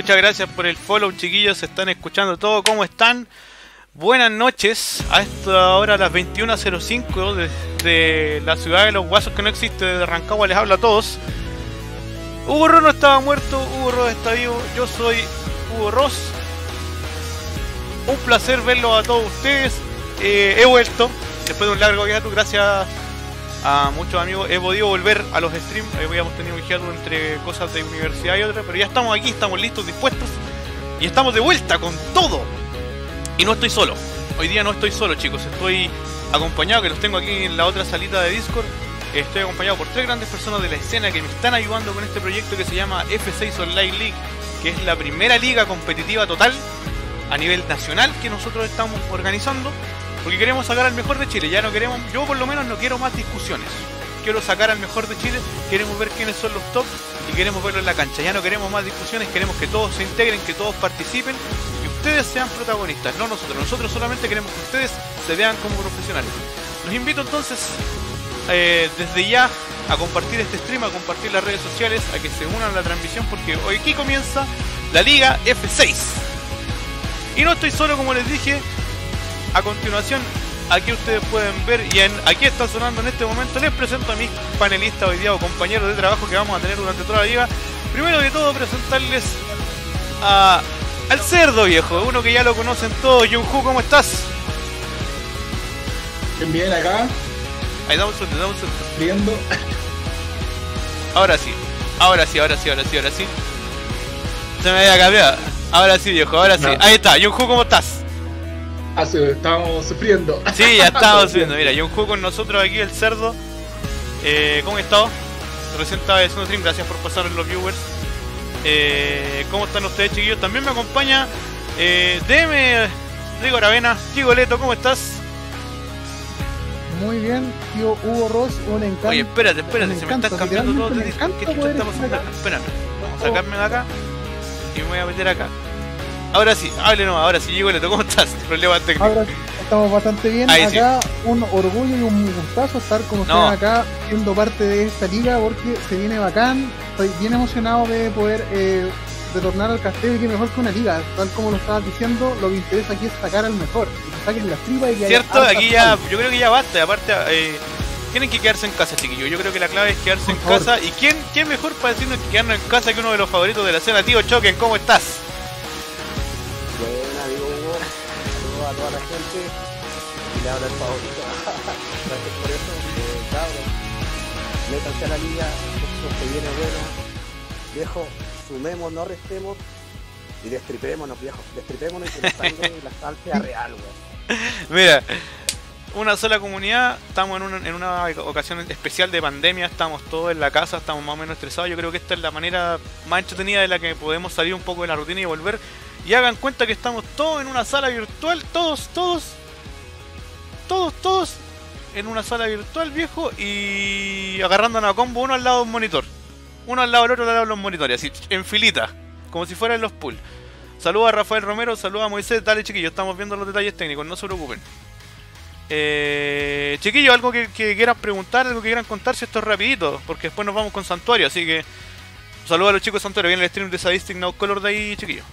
Muchas gracias por el follow, chiquillos. Se están escuchando todo. ¿Cómo están? Buenas noches. A esta hora, las 21.05 desde la ciudad de los guasos que no existe, desde Rancagua, les hablo a todos. Hugo Ross no estaba muerto, Hugo Ross está vivo. Yo soy Hugo Ross. Un placer verlo a todos ustedes. Eh, he vuelto después de un largo viaje, gracias a muchos amigos. He podido volver a los streams. Habíamos tenido un hiato entre cosas de universidad y otras, pero ya estamos aquí, estamos listos, dispuestos. Y estamos de vuelta con todo. Y no estoy solo. Hoy día no estoy solo, chicos. Estoy acompañado, que los tengo aquí en la otra salita de Discord. Estoy acompañado por tres grandes personas de la escena que me están ayudando con este proyecto que se llama F6 Online League, que es la primera liga competitiva total a nivel nacional que nosotros estamos organizando. Porque queremos sacar al mejor de Chile, ya no queremos, yo por lo menos no quiero más discusiones. Quiero sacar al mejor de Chile, queremos ver quiénes son los top y queremos verlo en la cancha. Ya no queremos más discusiones, queremos que todos se integren, que todos participen y ustedes sean protagonistas, no nosotros. Nosotros solamente queremos que ustedes se vean como profesionales. Los invito entonces eh, desde ya a compartir este stream, a compartir las redes sociales, a que se unan a la transmisión porque hoy aquí comienza la Liga F6. Y no estoy solo como les dije, a continuación, aquí ustedes pueden ver y en, aquí está sonando en este momento. Les presento a mis panelistas hoy día o compañeros de trabajo que vamos a tener durante toda la liga. Primero de todo, presentarles a, al cerdo viejo, uno que ya lo conocen todos. Junju, ¿cómo estás? Bien, bien, acá. Ahí damos un damos un Viendo. Ahora sí, ahora sí, ahora sí, ahora sí, ahora sí. Se me había cambiado. Ahora sí, viejo, ahora sí. No. Ahí está, Junju, ¿cómo estás? Estábamos sufriendo. Sí, ya estamos viendo. Mira, Junju con nosotros aquí, el cerdo. Eh, ¿Cómo estás? Recién estaba haciendo stream, gracias por pasar los viewers. Eh, ¿Cómo están ustedes, chiquillos? También me acompaña eh, DM Rigo Aravena. Chigoleto, ¿cómo estás? Muy bien, tío Hugo Ross, un encanto. Oye, espérate, espérate, se me están cambiando Discord. ¿Qué está pasando? acá? Espérame, vamos a sacarme de acá y me voy a meter acá. Ahora sí, hable nomás, ahora sí, Chigoleto, ¿cómo estás? Problema técnico. Ahora estamos bastante bien. Ahí sí. acá un orgullo y un gustazo estar ustedes No. acá siendo parte de esta liga porque se viene bacán. Estoy bien emocionado de poder eh, retornar al castelo y que mejor que una liga. Tal como lo estabas diciendo, lo que interesa aquí es sacar al mejor. Que saquen las tripas y que ¿Cierto? Aquí ya, yo creo que ya basta. Aparte, eh, tienen que quedarse en casa, chiquillos. Yo creo que la clave es quedarse en favor. casa. ¿Y quién, quién mejor para decirnos que quedarnos en casa que uno de los favoritos de la escena? Tío Choken, ¿cómo estás? A la gente. Y le habla el favorito. Gracias por eso. Eh, cabros, métanse a la liga. Esto se viene bueno. Viejo, sumemos, no restemos. Y destripémonos, viejo. Destripémonos y que nos salga la salsa real, weón. Mira, una sola comunidad. Estamos en una, en una ocasión especial de pandemia. Estamos todos en la casa. Estamos más o menos estresados. Yo creo que esta es la manera más entretenida de la que podemos salir un poco de la rutina y volver. Y hagan cuenta que estamos todos en una sala virtual. Todos, todos. Todos, todos. En una sala virtual, viejo. Y agarrándonos a combo uno al lado de un monitor. Uno al lado del otro, al lado de los monitores. Así, en filita. Como si fueran los pools. Saluda a Rafael Romero, saluda a Moisés, dale chiquillos, estamos viendo los detalles técnicos, no se preocupen. Eh, chiquillos, algo que, quieran preguntar, algo que quieran contar, si esto es rapidito, porque después nos vamos con Santuario, así que saluda a los chicos de Santuario, viene el stream de Sadistic No Color de ahí, chiquillos.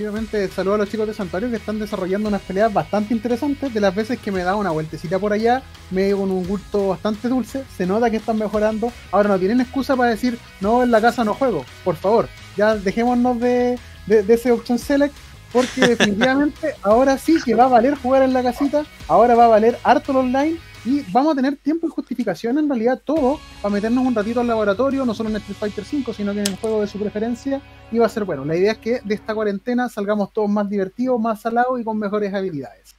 Efectivamente, saludo a los chicos de Santuario que están desarrollando unas peleas bastante interesantes. De las veces que me da una vueltecita por allá, me dio con un gusto bastante dulce. Se nota que están mejorando. Ahora no tienen excusa para decir, no, en la casa no juego. Por favor, ya dejémonos de, de, ese option select. Porque definitivamente ahora sí que va a valer jugar en la casita. Ahora va a valer harto el online. Y vamos a tener tiempo y justificación en realidad todo para meternos un ratito al laboratorio, no solo en Street Fighter 5, sino que en el juego de su preferencia y va a ser bueno. La idea es que de esta cuarentena salgamos todos más divertidos, más salados y con mejores habilidades.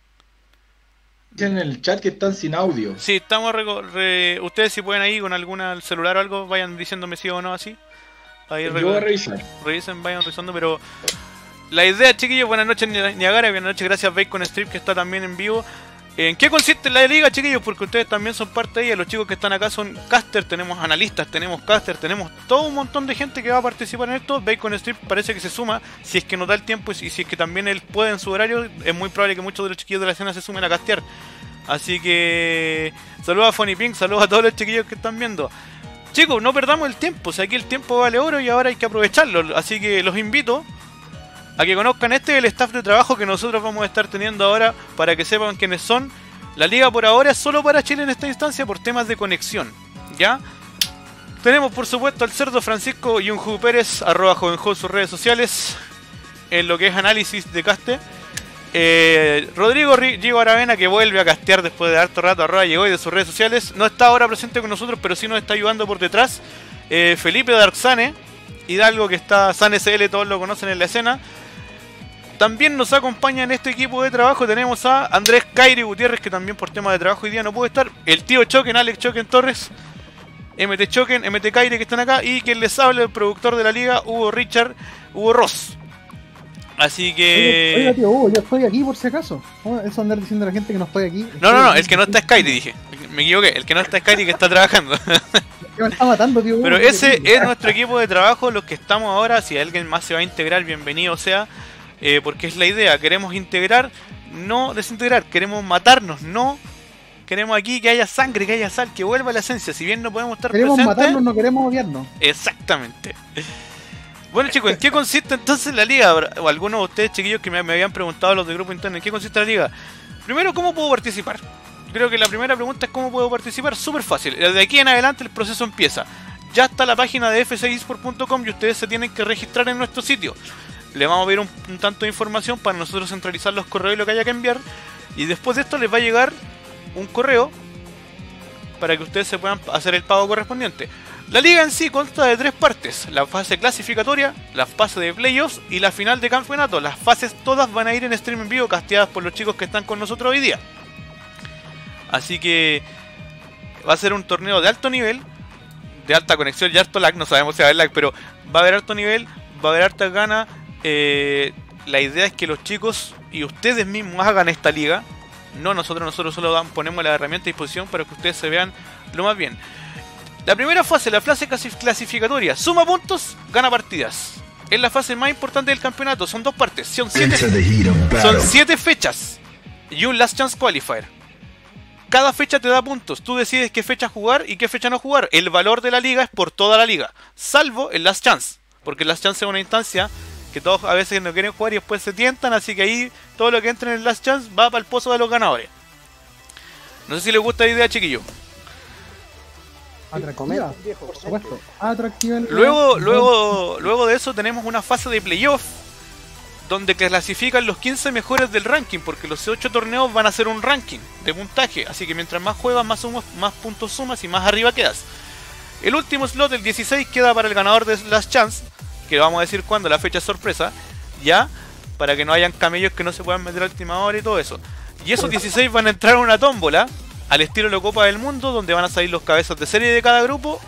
En el chat que están sin audio. Sí, estamos re- ustedes si pueden ahí con alguna celular o algo, vayan diciéndome sí o no así. Ahí Yo voy a revisar. revisen, vayan revisando, pero la idea, chiquillos, buenas noches Ni- Niagara, buenas noches, gracias Bacon Strip que está también en vivo. ¿En qué consiste la liga, chiquillos? Porque ustedes también son parte de ella. Los chicos que están acá son caster, tenemos analistas, tenemos caster, tenemos todo un montón de gente que va a participar en esto. Bacon Strip parece que se suma. Si es que no da el tiempo y si, si es que también él puede en su horario, es muy probable que muchos de los chiquillos de la escena se sumen a castear. Así que saludos a Funny Pink, saludos a todos los chiquillos que están viendo. chicos, no perdamos el tiempo. O sea, aquí el tiempo vale oro y ahora hay que aprovecharlo. Así que los invito a que conozcan este el staff de trabajo que nosotros vamos a estar teniendo ahora para que sepan quiénes son. La liga por ahora es solo para Chile en esta instancia por temas de conexión. ¿Ya? Tenemos por supuesto al cerdo Francisco Yunju Pérez, arroba jovenjo en sus redes sociales, en lo que es análisis de caste. Eh, Rodrigo Gio Aravena que vuelve a castear después de harto rato arroba llegó y de sus redes sociales. No está ahora presente con nosotros, pero sí nos está ayudando por detrás. Eh, Felipe Darksane, Hidalgo que está San SL, todos lo conocen en la escena. También nos acompaña en este equipo de trabajo. Tenemos a Andrés Cairi Gutiérrez, que también por tema de trabajo hoy día no puede estar. El tío Choken, Alex Choken Torres. MT Choken, MT Caire que están acá. Y quien les habla, el productor de la liga, Hugo Richard, Hugo Ross. Así que. Oiga, tío Hugo, yo estoy aquí por si acaso. Eso andar diciendo a la gente que no estoy aquí. No, no, no, el que no está es Kairi, dije. Me equivoqué, el que no está es Kairi que está trabajando. me está matando, tío Hugo. Pero ese es nuestro equipo de trabajo, los que estamos ahora. Si alguien más se va a integrar, bienvenido sea. Eh, porque es la idea, queremos integrar, no desintegrar, queremos matarnos, no queremos aquí que haya sangre, que haya sal, que vuelva la esencia, si bien no podemos estar queremos matarnos, no queremos odiarnos. Exactamente. Bueno chicos, ¿en qué consiste entonces la liga? O algunos de ustedes chiquillos que me, habían preguntado los de grupo interno, ¿en qué consiste la liga? Primero, ¿cómo puedo participar? Creo que la primera pregunta es cómo puedo participar. Súper fácil. Desde aquí en adelante el proceso empieza. Ya está la página de f6sport.com y ustedes se tienen que registrar en nuestro sitio le vamos a ver un, tanto de información para nosotros centralizar los correos y lo que haya que enviar. Y después de esto les va a llegar un correo para que ustedes se puedan hacer el pago correspondiente. La liga en sí consta de tres partes, la fase clasificatoria, la fase de playoffs y la final de campeonato. Las fases todas van a ir en stream en vivo casteadas por los chicos que están con nosotros hoy día. Así que va a ser un torneo de alto nivel, de alta conexión y alto lag, no sabemos si va a haber lag, pero va a haber alto nivel, va a haber alta gana, eh, la idea es que los chicos y ustedes mismos hagan esta liga. No nosotros, nosotros solo ponemos la herramienta a disposición para que ustedes se vean lo más bien. La primera fase, la fase clasificatoria, suma puntos, gana partidas. Es la fase más importante del campeonato, son dos partes, son siete, son siete fechas y un Last Chance Qualifier. Cada fecha te da puntos, tú decides qué fecha jugar y qué fecha no jugar. El valor de la liga es por toda la liga, salvo el Last Chance, porque el Last Chance es una instancia que todos a veces no quieren jugar y después se tientan, así que ahí todo lo que entra en el Last Chance va para el pozo de los ganadores. No sé si les gusta la idea, chiquillo. Atractiva, por supuesto. Atractiva. Luego, luego, luego de eso tenemos una fase de playoff donde clasifican los 15 mejores del ranking, porque los 8 torneos van a ser un ranking de puntaje, así que mientras más juegas, más, más puntos sumas y más arriba quedas. El último slot, el 16, queda para el ganador de Last Chance, que vamos a decir cuando la fecha es sorpresa, ya, para que no hayan camellos que no se puedan meter a última hora y todo eso. Y esos 16 van a entrar a una tómbola, al estilo de la Copa del Mundo, donde van a salir los cabezas de serie de cada grupo,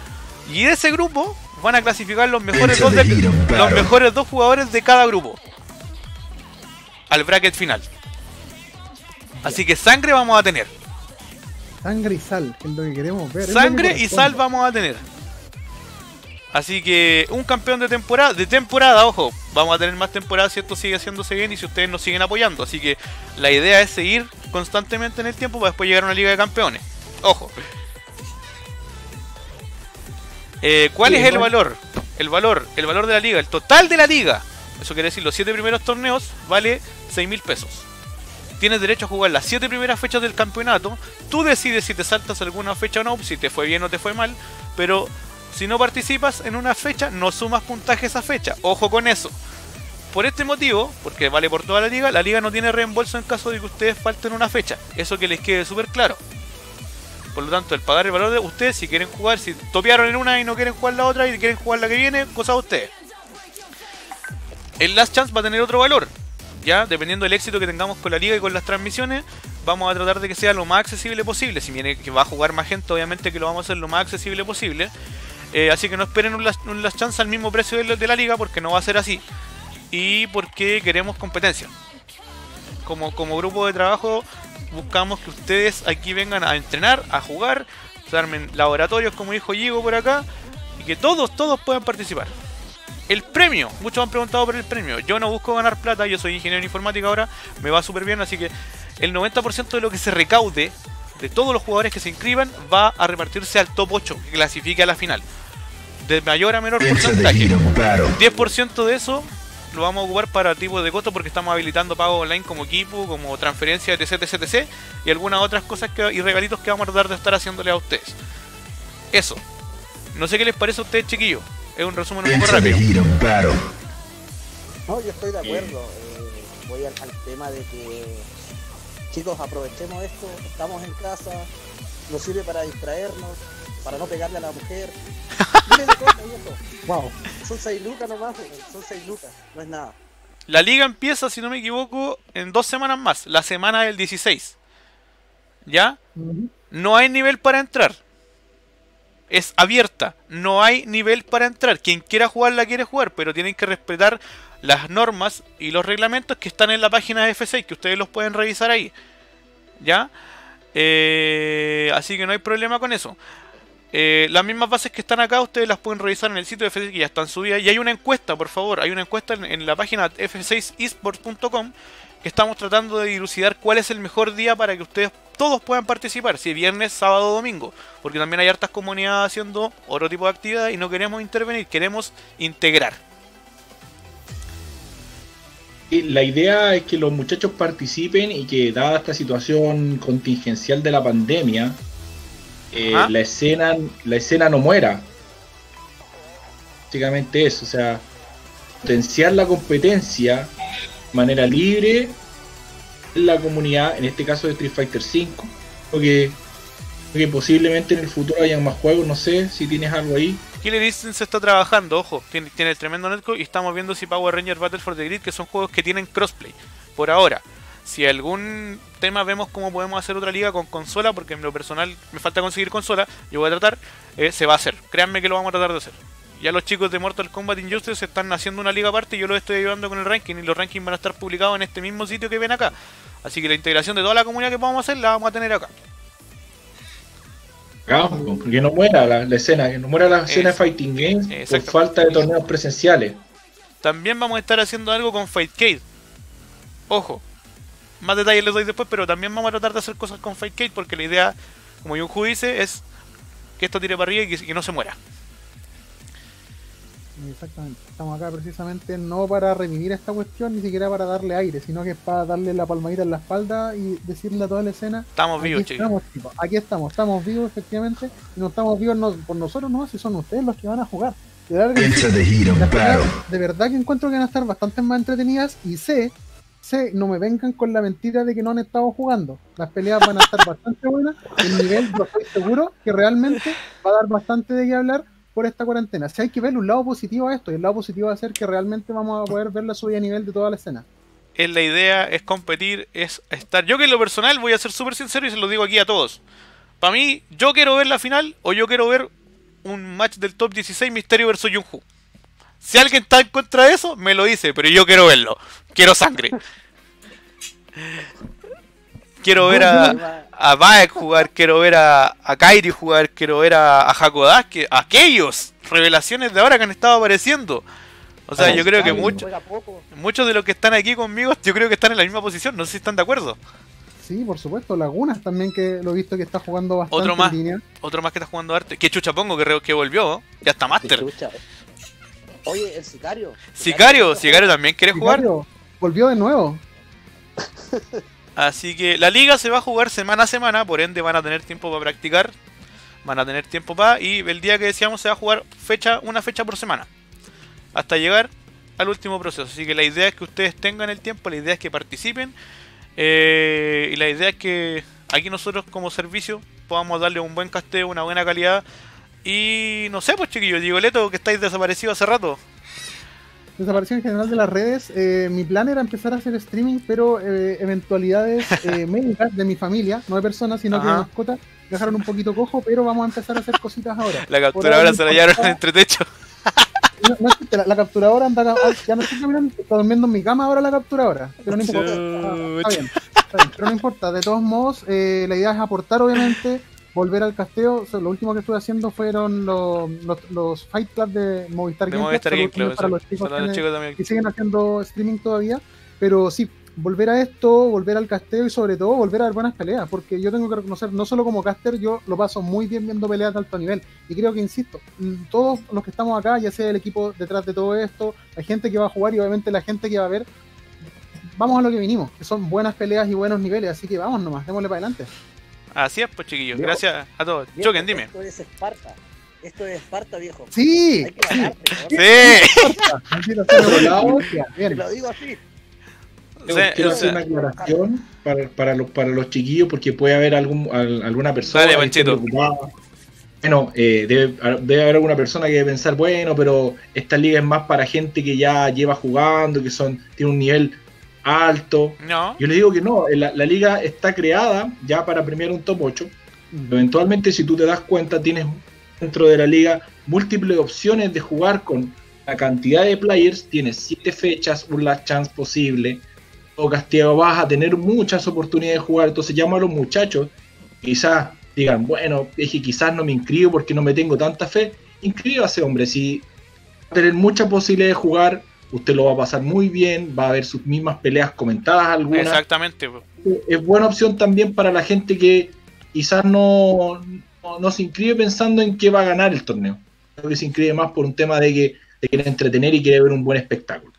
y de ese grupo van a clasificar los mejores, dos, los mejores dos jugadores de cada grupo al bracket final. Así que sangre vamos a tener. Sangre y sal, es lo que queremos ver. Sangre y sal vamos a tener. Así que un campeón de temporada, de temporada, ojo, vamos a tener más temporadas si esto sigue haciéndose bien y si ustedes nos siguen apoyando. Así que la idea es seguir constantemente en el tiempo para después llegar a una liga de campeones. Ojo. Eh, ¿Cuál es el valor? El valor, el valor de la liga, el total de la liga. Eso quiere decir, los 7 primeros torneos vale 6 mil pesos. Tienes derecho a jugar las 7 primeras fechas del campeonato. Tú decides si te saltas alguna fecha o no, si te fue bien o te fue mal. Pero si no participas en una fecha, no sumas puntaje esa fecha. Ojo con eso. Por este motivo, porque vale por toda la liga, la liga no tiene reembolso en caso de que ustedes falten una fecha. Eso que les quede súper claro. Por lo tanto, el pagar el valor de ustedes, si quieren jugar, si topearon en una y no quieren jugar la otra y quieren jugar la que viene, cosa de ustedes. El Last Chance va a tener otro valor. Ya, dependiendo del éxito que tengamos con la liga y con las transmisiones, vamos a tratar de que sea lo más accesible posible. Si viene que va a jugar más gente, obviamente que lo vamos a hacer lo más accesible posible. Eh, así que no esperen un Chance al mismo precio de, la liga porque no va a ser así. Y porque queremos competencia. Como, grupo de trabajo buscamos que ustedes aquí vengan a entrenar, a jugar, se armen laboratorios como dijo Yigo por acá y que todos, todos puedan participar. El premio, muchos han preguntado por el premio. Yo no busco ganar plata, yo soy ingeniero informático ahora, me va súper bien, así que el 90% de lo que se recaude de todos los jugadores que se inscriban va a repartirse al top 8 que clasifique a la final. De mayor a menor porcentaje. 10% de eso lo vamos a ocupar para tipos de costo porque estamos habilitando pago online como equipo, como transferencia, etc, etc, etc, y algunas otras cosas que, y regalitos que vamos a tratar de estar haciéndole a ustedes. Eso. No sé qué les parece a ustedes, chiquillos. Es un resumen un poco rápido. No, yo estoy de acuerdo. Eh, voy al, al tema de que, chicos, aprovechemos esto. Estamos en casa, nos sirve para distraernos, para no pegarle a la mujer. Wow. Son 6 lucas nomás, weón, son 6 lucas, no es nada. La liga empieza, si no me equivoco, en dos semanas más, la semana del 16. ¿Ya? No hay nivel para entrar. Es abierta. No hay nivel para entrar. Quien quiera jugar la quiere jugar, pero tienen que respetar las normas y los reglamentos que están en la página de F6, que ustedes los pueden revisar ahí. ¿Ya? Eh, así que no hay problema con eso. Eh, las mismas bases que están acá, ustedes las pueden revisar en el sitio de F6 que ya están subidas. Y hay una encuesta, por favor, hay una encuesta en, la página f6esports.com que estamos tratando de dilucidar cuál es el mejor día para que ustedes todos puedan participar, si es viernes, sábado domingo, porque también hay hartas comunidades haciendo otro tipo de actividad y no queremos intervenir, queremos integrar. La idea es que los muchachos participen y que dada esta situación contingencial de la pandemia, eh, la escena la escena no muera. Básicamente eso, o sea, potenciar la competencia de manera libre en la comunidad, en este caso de Street Fighter V, porque, porque posiblemente en el futuro hayan más juegos, no sé si tienes algo ahí. Killer Instinct se está trabajando, ojo, tiene, tiene el tremendo netcode y estamos viendo si Power Ranger Battle for the Grid, que son juegos que tienen crossplay. Por ahora, si algún tema vemos cómo podemos hacer otra liga con consola, porque en lo personal me falta conseguir consola, yo voy a tratar, eh, se va a hacer. Créanme que lo vamos a tratar de hacer. Ya los chicos de Mortal Kombat Injustice están haciendo una liga aparte y yo los estoy ayudando con el ranking y los rankings van a estar publicados en este mismo sitio que ven acá. Así que la integración de toda la comunidad que a hacer la vamos a tener acá. Hagamos, que no muera la, la escena, que no muera la escena de Fighting Games por falta de torneos presenciales. También vamos a estar haciendo algo con Fightcade. Ojo, más detalles les doy después, pero también vamos a tratar de hacer cosas con Fightcade porque la idea, como Yunju dice, es que esto tire para arriba y que, que no se muera. Exactamente. Estamos acá precisamente no para revivir esta cuestión, ni siquiera para darle aire, sino que es para darle la palmadita en la espalda y decirle a toda la escena. Estamos Aquí vivos, chicos. estamos, chicos, aquí estamos, estamos vivos efectivamente, y no estamos vivos no- por nosotros, no, si son ustedes los que van a jugar. De verdad, que- de verdad que encuentro que van a estar bastante más entretenidas y sé, sé, no me vengan con la mentira de que no han estado jugando. Las peleas van a estar bastante buenas, el nivel, yo estoy seguro que realmente va a dar bastante de qué hablar por esta cuarentena. Si hay que ver un lado positivo a esto, y el lado positivo va a ser que realmente vamos a poder ver la subida a nivel de toda la escena. Es la idea, es competir, es estar. Yo que en lo personal voy a ser súper sincero y se lo digo aquí a todos. Para mí, yo quiero ver la final o yo quiero ver un match del top 16 Misterio versus Yunju. Si alguien está en contra de eso, me lo dice, pero yo quiero verlo. Quiero sangre. Quiero ver a, a Baek jugar, quiero ver a, a Kairi jugar, quiero ver a, a a aquellos revelaciones de ahora que han estado apareciendo. O sea, yo creo que muchos muchos de los que están aquí conmigo, yo creo que están en la misma posición, no sé si están de acuerdo. Sí, por supuesto, Lagunas también que lo he visto que está jugando bastante Otro más. en línea. Otro más que está jugando arte. Que chucha pongo que, que volvió, ¿no? ya está Master. Chucha. Oye, el sicario. Sicario, Sicario también quiere jugar. Sicario, volvió de nuevo. Así que la liga se va a jugar semana a semana, por ende van a tener tiempo para practicar. Van a tener tiempo para. Y el día que decíamos se va a jugar fecha, una fecha por semana. Hasta llegar al último proceso. Así que la idea es que ustedes tengan el tiempo, la idea es que participen. eh, y la idea es que aquí nosotros como servicio podamos darle un buen casteo, una buena calidad. Y no sé, pues chiquillos, Diego Leto, que estáis desaparecidos hace rato. Desapareció en general de las redes. Eh, mi plan era empezar a hacer streaming, pero eh, eventualidades eh, médicas de mi familia, no de personas, sino que de mascotas, dejaron un poquito cojo, pero vamos a empezar a hacer cositas ahora. La capturadora ahora se la llevaron entre techo. No, no la, la capturadora anda, ah, ya no estoy caminando, está durmiendo en mi cama ahora la capturadora. Pero no importa. Ah, está bien, está bien, pero no importa. De todos modos, eh, la idea es aportar, obviamente, volver al casteo. Lo último que estuve haciendo fueron los, los, los Fight Club de Movistar De Game Club, Movistar Club, también para los chicos los que- chicos también. que siguen haciendo streaming todavía. Pero sí, volver a esto, volver al casteo y sobre todo volver a ver buenas peleas, porque yo tengo que reconocer, no solo como caster, yo lo paso muy bien viendo peleas de alto nivel. Y creo que, insisto, mm, todos los que estamos acá, ya sea el equipo detrás de todo esto, la gente que va a jugar y obviamente la gente que va a ver, vamos a lo que vinimos, que son buenas peleas y buenos niveles, así que vamos nomás, démosle para adelante. Así es, pues chiquillos. Viejo. Gracias a todos. Viejo, Choquen, dime. Esto es Esparta. Esto es Esparta, viejo. Sí, Hay que ganarte, ¿no? Sí. Te lo digo así. Quiero, Sí, quiero o hacer sea- una aclaración para, para, los, para los chiquillos porque puede haber algún, al- alguna persona Dale, que. Bueno, eh, debe, debe haber alguna persona que debe pensar, bueno, pero esta liga es más para gente que ya lleva jugando, que son tiene un nivel alto. No. Yo les digo que no, la, la liga está creada ya para premiar un top 8. Eventualmente, si tú te das cuenta, tienes dentro de la liga múltiples opciones de jugar con la cantidad de players. Tienes siete fechas, un last chance posible. O Castigo vas a tener muchas oportunidades de jugar. Entonces llamo a los muchachos. Quizás digan, bueno, es que quizás no me inscribo porque no me tengo tanta fe. Inscríbase, hombre. Si va a tener mucha posibilidad de jugar, usted lo va a pasar muy bien. Va a ver sus mismas peleas comentadas algunas Exactamente. es buena opción también para la gente que quizás no, no, no se inscribe pensando en que va a ganar el torneo. Creo que se inscribe más por un tema de que de querer entretener y quiere ver un buen espectáculo.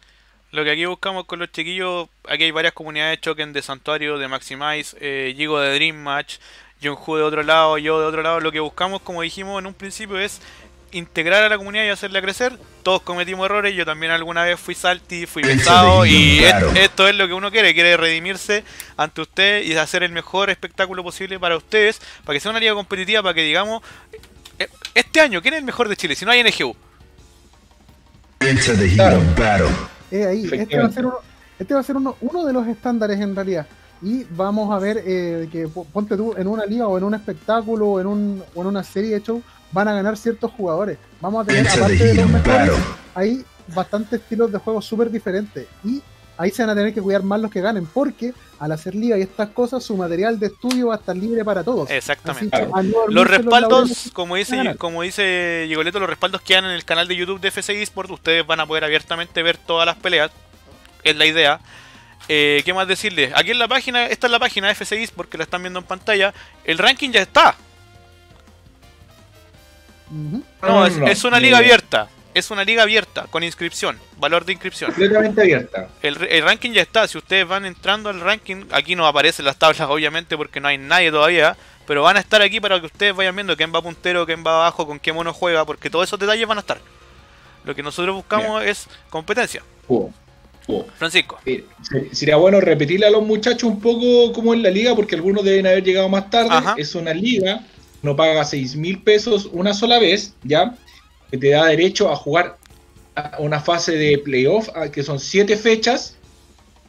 Lo que aquí buscamos con los chiquillos, aquí hay varias comunidades, Choquen de Santuario, de Maximize, eh, Gigo de Dream Match, Jonju de otro lado, yo de otro lado. Lo que buscamos, como dijimos en un principio, es integrar a la comunidad y hacerla crecer. Todos cometimos errores, yo también alguna vez fui salty, fui de y guion, claro. es- esto es lo que uno quiere, quiere redimirse ante usted y hacer el mejor espectáculo posible para ustedes, para que sea una liga competitiva, para que digamos, eh, este año, ¿quién es el mejor de Chile? Si no hay NGU. Into the heat Claro. of battle. Eh, ahí, este va a ser, uno, este va a ser uno, uno de los estándares en realidad. Y vamos a ver eh, que po- ponte tú en una liga o en un espectáculo o en, un, o en una serie de show van a ganar ciertos jugadores. Vamos a tener, aparte de los mejores, hay bastantes estilos de juego súper diferentes. Y ahí se van a tener que cuidar más los que ganen, porque al hacer liga y estas cosas, su material de estudio va a estar libre para todos. Exactamente. Que, Los respaldos, como dice, como dice Gigoleto, los respaldos quedan en el canal de YouTube de FC Esports. Ustedes van a poder abiertamente ver todas las peleas. Es la idea. Eh, ¿Qué más decirles? Aquí en la página, esta es la página de FC Esports que la están viendo en pantalla. El ranking ya está. Ujú. No, es, una liga abierta. Es una liga abierta con inscripción, valor de inscripción. Completamente abierta. El, el ranking ya está. Si ustedes van entrando al ranking, aquí no aparecen las tablas, obviamente, porque no hay nadie todavía. Pero van a estar aquí para que ustedes vayan viendo quién va puntero, quién va abajo, con qué mono juega, porque todos esos detalles van a estar. Lo que nosotros buscamos es competencia. Francisco. Sería bueno repetirle a los muchachos un poco cómo es la liga, porque algunos deben haber llegado más tarde. Ajá. Es una liga, no paga 6 mil pesos una sola vez, ¿ya? Que te da derecho a jugar a una fase de playoff, ah, que son 7 fechas,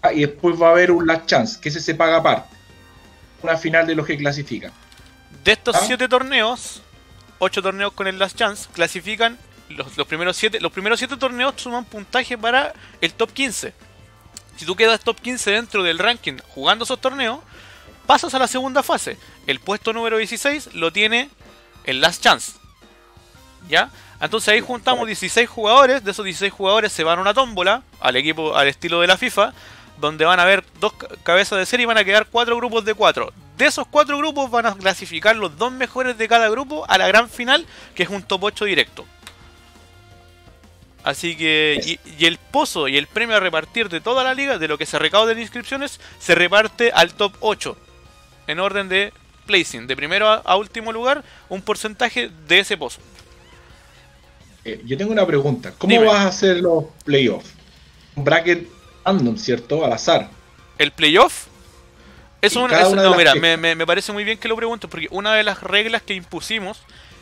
ah, y después va a haber un last chance, que ese se paga aparte. Una final de los que clasifican. De estos Ah. siete torneos, ocho torneos con el Last Chance, clasifican los, los primeros siete. Los primeros siete torneos suman puntaje para el top 15. Si tú quedas top 15 dentro del ranking jugando esos torneos, pasas a la segunda fase. El puesto número 16 lo tiene el Last Chance. ¿Ya? Entonces ahí juntamos 16 jugadores. De esos 16 jugadores se van a una tómbola al equipo, al estilo de la FIFA. Donde van a haber dos ca- cabezas de serie y van a quedar cuatro grupos de cuatro. De esos cuatro grupos van a clasificar los dos mejores de cada grupo a la gran final, que es un top 8 directo. Así que, y, y el pozo y el premio a repartir de toda la liga, de lo que se recauda en inscripciones, se reparte al top 8. En orden de placing, de primero a, a último lugar, un porcentaje de ese pozo. Eh, yo tengo una pregunta. ¿Cómo Dime. vas a hacer los playoffs? Un bracket random, ¿cierto? Al azar. El playoff es Y un. cada es- una no, mira, me- me parece muy bien que lo preguntes, porque una de las reglas que impusimos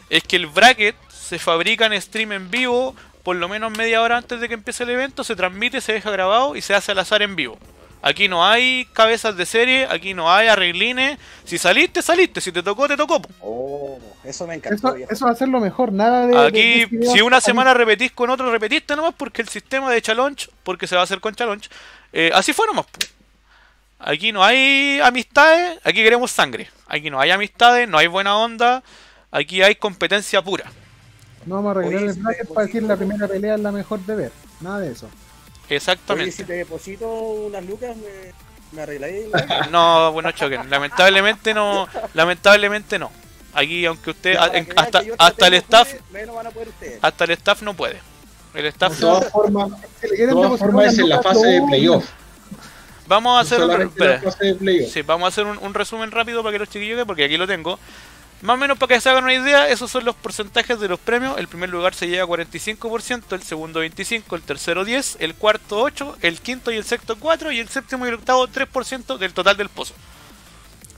es que el bracket se fabrica en stream en vivo por lo menos media hora antes de que empiece el evento, se transmite, se deja grabado y se hace al azar en vivo. Aquí no hay cabezas de serie, aquí no hay arreglines. Si saliste, saliste. Si te tocó, te tocó. Oh, eso me encantó, Eso, va a ser lo mejor, nada de. Aquí, de- de- si una semana repetís con otro, repetiste nomás porque el sistema de challenge, porque se va a hacer con challenge, eh, así fue nomás. Aquí no hay amistades, aquí queremos sangre. Aquí no hay amistades, no hay buena onda, aquí hay competencia pura. No vamos a arreglar el te para decir la primera pelea es la mejor de ver. Nada de eso. Oye, Exactamente. si te deposito unas lucas, me, ¿Me arregláis? la- No, bueno, choquen. Lamentablemente no. Lamentablemente no. Aquí, aunque usted. En- hasta, el staff. pude, menos van a poder ustedes. Hasta el staff no puede. El staff. De todas formas, es en la fase de playoff. Vamos a hacer un. Espera. Sí, vamos a hacer un, un resumen rápido para que los chiquillos porque aquí lo tengo. Más o menos para que se hagan una idea, esos son los porcentajes de los premios. El primer lugar se lleva 45%, el segundo 25%, el tercero 10%, el cuarto 8%, el quinto y el sexto 4% y el séptimo y el octavo 3% del total del pozo.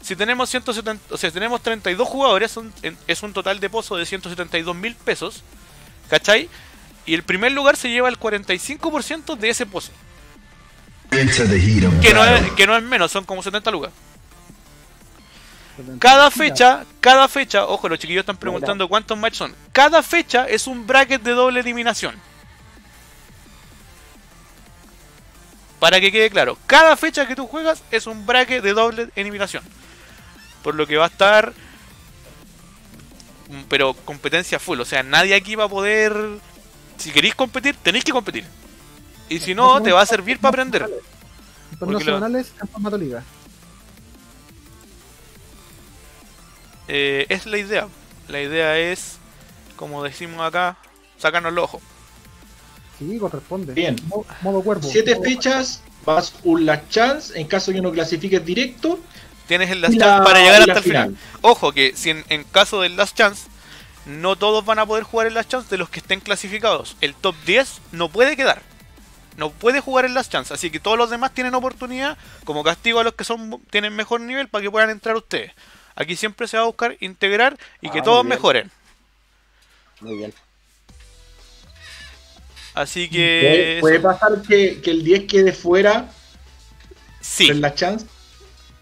Si tenemos 170, o sea, si tenemos 32 jugadores, son- es un total de pozo de 172 mil pesos. ¿Cachai? Y el primer lugar se lleva el 45% de ese pozo. Que no, es, que no es menos, son como 70 lucas. Cada fecha, cada fecha, ojo, los chiquillos están preguntando cuántos matches son. Cada fecha es un bracket de doble eliminación. Para que quede claro, cada fecha que tú juegas es un bracket de doble eliminación. Por lo que va a estar. mm, Pero competencia full, o sea, nadie aquí va a poder. Si queréis competir, tenéis que competir. Y si no, te va a servir para aprender. Lo- semanales liga. Eh, es la idea. La idea es, como decimos acá, sacarnos los ojos. Sí, corresponde. Bien. Mo- Modo cuerpo. Siete Modo- fechas, más un last chance en caso que uno clasifique directo. Tienes el last la- chance para llegar hasta el final. final. Ojo que si en, en caso del last chance, no todos van a poder jugar el last chance de los que estén clasificados. El top 10 no puede quedar. No puede jugar el last chance. Así que todos los demás tienen oportunidad como castigo a los que son tienen mejor nivel para que puedan entrar ustedes. Aquí siempre se va a buscar integrar y que Ah, todos muy mejoren. Muy bien. Así que... puede eso- pasar que, que el 10 quede fuera sí. en la chance.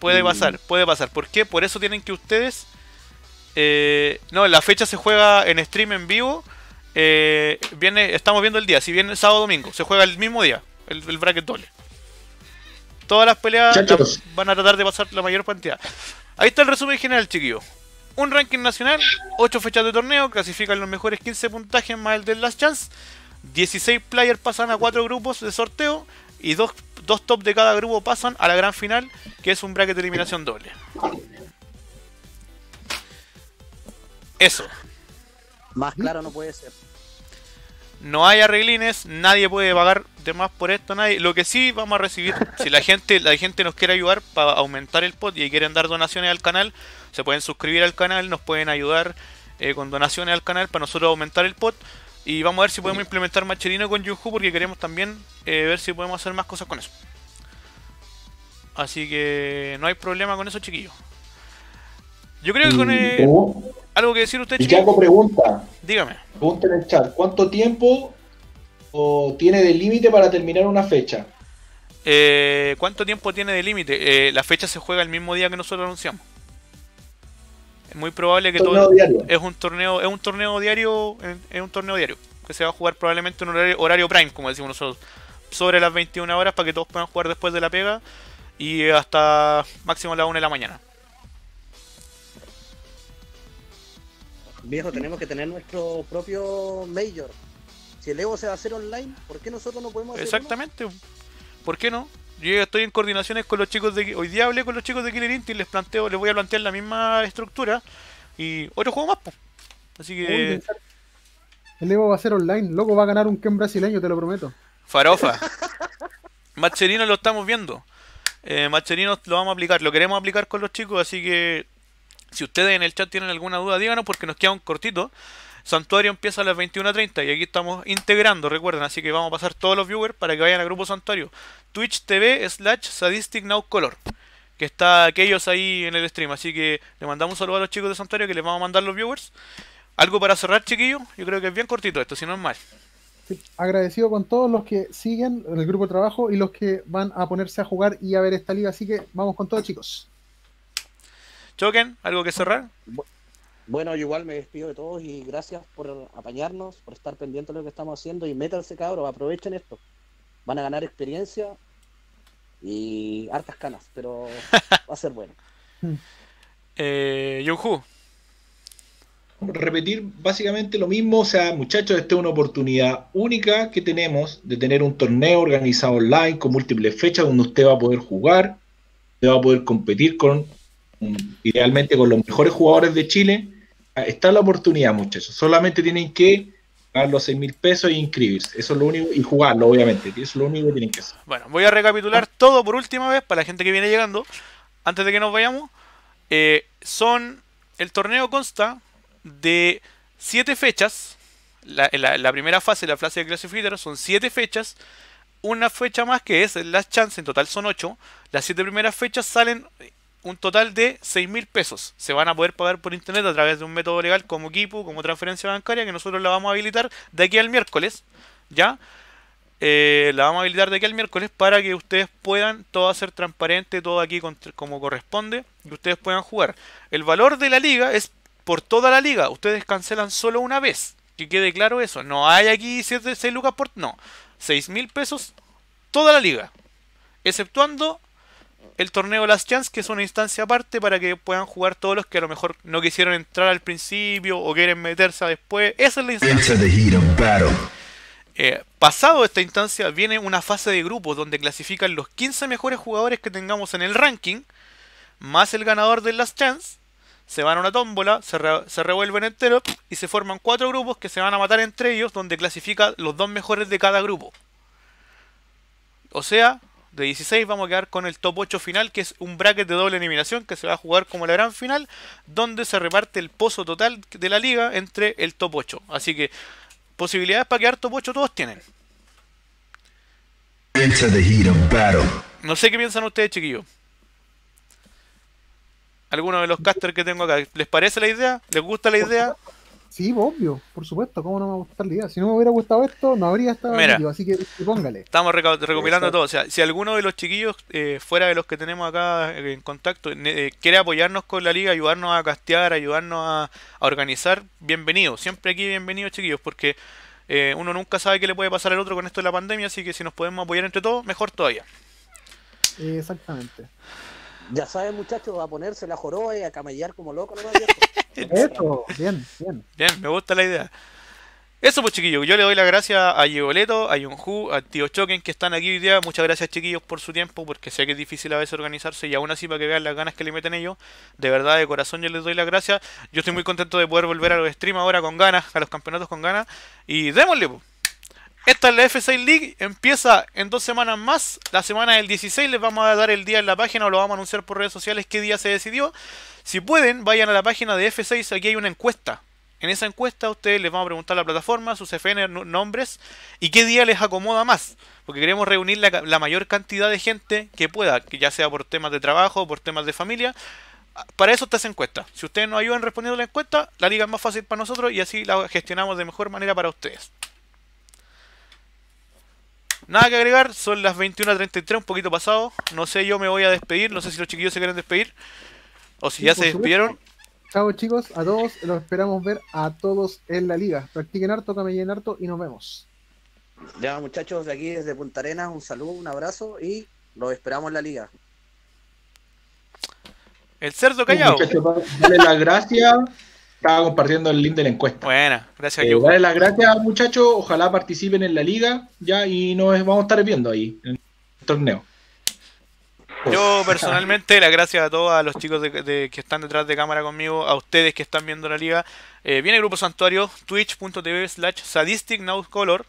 Puede Mm. pasar, puede pasar. ¿Por qué? Por eso tienen que ustedes. eh, no, la fecha se juega en stream en vivo. eh, viene, estamos viendo el día. Si viene sábado domingo, se juega el mismo día. El, el bracket doble. Todas las peleas las van a tratar de pasar la mayor cantidad. Ahí está el resumen general, chiquillo. Un ranking nacional, 8 fechas de torneo, clasifican los mejores 15 puntajes más el del Last Chance. 16 players pasan a 4 grupos de sorteo y dos, dos top de cada grupo pasan a la gran final, que es un bracket de eliminación doble. Eso. Más claro no puede ser. No hay arreglines, nadie puede pagar de más por esto, nadie. Lo que sí vamos a recibir, si la gente, la gente nos quiere ayudar para aumentar el pot y quieren dar donaciones al canal, se pueden suscribir al canal, nos pueden ayudar eh, con donaciones al canal para nosotros aumentar el pot. Y vamos a ver si podemos implementar Macherino con Yuhu porque queremos también eh, ver si podemos hacer más cosas con eso. Así que no hay problema con eso, chiquillos. Yo creo que con eh, ¿Cómo? algo que decir usted, Y que hago chiquillos, pregunta. dígame. Pregunta en el chat. ¿Cuánto tiempo o tiene de límite para terminar una fecha? Eh, ¿Cuánto tiempo tiene de límite? Eh, la fecha se juega el mismo día que nosotros anunciamos. Es muy probable que Torneo todo diario. es un torneo, es un torneo diario, es un torneo diario que se va a jugar probablemente en un horario, horario prime, como decimos nosotros, sobre las 21 horas para que todos puedan jugar después de la pega y hasta máximo las 1 de la mañana. Viejo, tenemos que tener nuestro propio Major. Si el Evo se va a hacer online, ¿por qué nosotros no podemos hacer Exactamente. ¿Por qué no? Yo estoy en coordinaciones con los chicos de hoy día hablé con los chicos de Killer Instinct, les planteo, les voy a plantear la misma estructura y otro juego más, po. Así que El Evo va a ser online. Loco, va a ganar un Ken brasileño, te lo prometo. Farofa. Macherino lo estamos viendo. Eh, Macherino lo vamos a aplicar, lo queremos aplicar con los chicos, así que si ustedes en el chat tienen alguna duda, díganos porque nos queda un cortito. Santuario empieza a las 21.30 y aquí estamos integrando, recuerden, así que vamos a pasar todos los viewers para que vayan al grupo Santuario. Twitch TV slash Sadistic Now Color. Que está aquellos ahí en el stream. Así que le mandamos un saludo a los chicos de Santuario que les vamos a mandar los viewers. Algo para cerrar, chiquillos. Yo creo que es bien cortito esto, si no es mal. Sí, agradecido con todos los que siguen el grupo de trabajo y los que van a ponerse a jugar y a ver esta liga. Así que vamos con todo, chicos. Choquen, algo que cerrar. Bueno, yo igual me despido de todos y gracias por apañarnos, por estar pendiente de lo que estamos haciendo y métanse cabros, aprovechen esto. Van a ganar experiencia y hartas canas, pero va a ser bueno. Eh, Yonju. repetir básicamente lo mismo, o sea, muchachos, esta es una oportunidad única que tenemos de tener un torneo organizado online con múltiples fechas donde usted va a poder jugar usted va a poder competir con, idealmente, con los mejores jugadores de Chile. Ah, Está la oportunidad, muchachos. Solamente tienen que pagar los 6 mil pesos y inscribirse. Eso es lo único, y jugarlo, obviamente. Eso es lo único que tienen que hacer. Bueno, voy a recapitular todo por última vez para la gente que viene llegando. Antes de que nos vayamos. Eh, son. El torneo consta de 7 fechas. La, la- la primera fase, la fase de clasificador, son 7 fechas. Una fecha más que es el Last Chance, en total son 8. Las 7 primeras fechas salen un total de 6 mil pesos. Se van a poder pagar por internet a través de un método legal como Kipu, como transferencia bancaria, que nosotros la vamos a habilitar de aquí al miércoles. ¿Ya? Eh, la vamos a habilitar de aquí al miércoles para que ustedes puedan todo hacer transparente, todo aquí como corresponde, y ustedes puedan jugar. El valor de la liga es por toda la liga. Ustedes cancelan solo una vez. Que quede claro eso. No hay aquí 7, 6 lucas por... No. 6 mil pesos toda la liga. Exceptuando el torneo Last Chance, que es una instancia aparte para que puedan jugar todos los que a lo mejor no quisieron entrar al principio o quieren meterse después. Esa es la instancia. Eh, pasado esta instancia viene una fase de grupos donde clasifican los 15 mejores jugadores que tengamos en el ranking, más el ganador del Last Chance. Se van a una tómbola, se, re- se revuelven enteros y se forman cuatro grupos que se van a matar entre ellos, donde clasifica los dos mejores de cada grupo. O sea, de 16 vamos a quedar con el top 8 final, que es un bracket de doble eliminación que se va a jugar como la gran final, donde se reparte el pozo total de la liga entre el top 8. Así que posibilidades para quedar top 8 todos tienen. Into the heat of battle. No sé qué piensan ustedes, chiquillos. Algunos de los casters que tengo acá, ¿les parece la idea? ¿Les gusta la idea? Sí, obvio, por supuesto, ¿cómo no me va a gustar la idea? Si no me hubiera gustado esto, no habría estado Mira. así que póngale. Estamos recopilando todo. O sea, si alguno de los chiquillos, eh, fuera de los que tenemos acá eh, en contacto, eh, quiere apoyarnos con la liga, ayudarnos a castear, ayudarnos a, a organizar, bienvenido. Siempre aquí bienvenidos, chiquillos, porque eh, uno nunca sabe qué le puede pasar al otro con esto de la pandemia, así que si nos podemos apoyar entre todos, mejor todavía. Eh, exactamente. Ya saben, muchachos, a ponerse la joroba y a camellar como loco nomás. Eso, bien, bien. Bien, me gusta la idea. Eso pues chiquillos, yo le doy las gracias a Gigoleto, a Yonju, a Tío Choken que están aquí hoy día. Muchas gracias chiquillos por su tiempo, porque sé que es difícil a veces organizarse y aún así para que vean las ganas que le meten ellos. De verdad, de corazón yo les doy las gracias. Yo estoy muy contento de poder volver a los streams ahora con ganas, a los campeonatos con ganas. Y démosle pues. Esta es la F6 League, empieza en dos semanas más. La semana del 16 les vamos a dar el día en la página o lo vamos a anunciar por redes sociales qué día se decidió. Si pueden, vayan a la página de F6, aquí hay una encuesta. En esa encuesta ustedes les van a preguntar la plataforma, sus FN no- nombres y qué día les acomoda más. Porque queremos reunir la, la mayor cantidad de gente que pueda, que ya sea por temas de trabajo o por temas de familia. Para eso está esa encuesta. Si ustedes nos ayudan respondiendo la encuesta, la liga es más fácil para nosotros y así la gestionamos de mejor manera para ustedes. Nada que agregar, son las 21.33, un poquito pasado. No sé, yo me voy a despedir. No sé si los chiquillos se quieren despedir. O si Sí, ya se supuesto. despidieron. Chao chicos, a todos, los esperamos ver a todos en la liga. Practiquen harto, camellen harto y nos vemos. Ya, muchachos, de aquí desde Punta Arenas, un saludo, un abrazo y los esperamos en la liga. El cerdo callado. Muchachos, dale las gracias. Estaba compartiendo el link de la encuesta. Buena, gracias, Eh, dale las gracias, muchachos. Ojalá participen en la liga ya y nos vamos a estar viendo ahí en el torneo. Yo personalmente, las gracias a todos a los chicos de, de- que están detrás de cámara conmigo, a ustedes que están viendo la liga. Eh, viene el grupo santuario, twitch.tv slash sadistic color,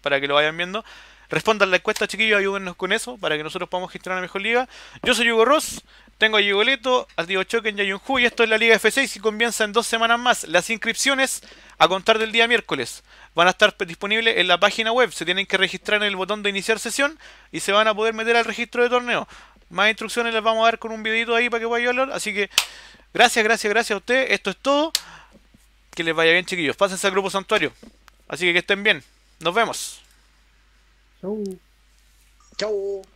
para que lo vayan viendo. Respondan la encuesta, chiquillos, ayúdennos con eso, para que nosotros podamos gestionar la mejor liga. Yo soy Hugo Ross, tengo a Hugo Leto, a Tío Choken y a Yunju, y esto es la Liga F6 y comienza en dos semanas más. Las inscripciones, a contar del día miércoles, van a estar disponibles en la página web. Se tienen que registrar en el botón de iniciar sesión y se van a poder meter al registro de torneo. Más instrucciones les vamos a dar con un videito ahí para que a hablar. Así que gracias, gracias, gracias a ustedes. Esto es todo. Que les vaya bien, chiquillos. Pásense al grupo santuario. Así que que estén bien. Nos vemos. Chau. Chau.